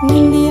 你的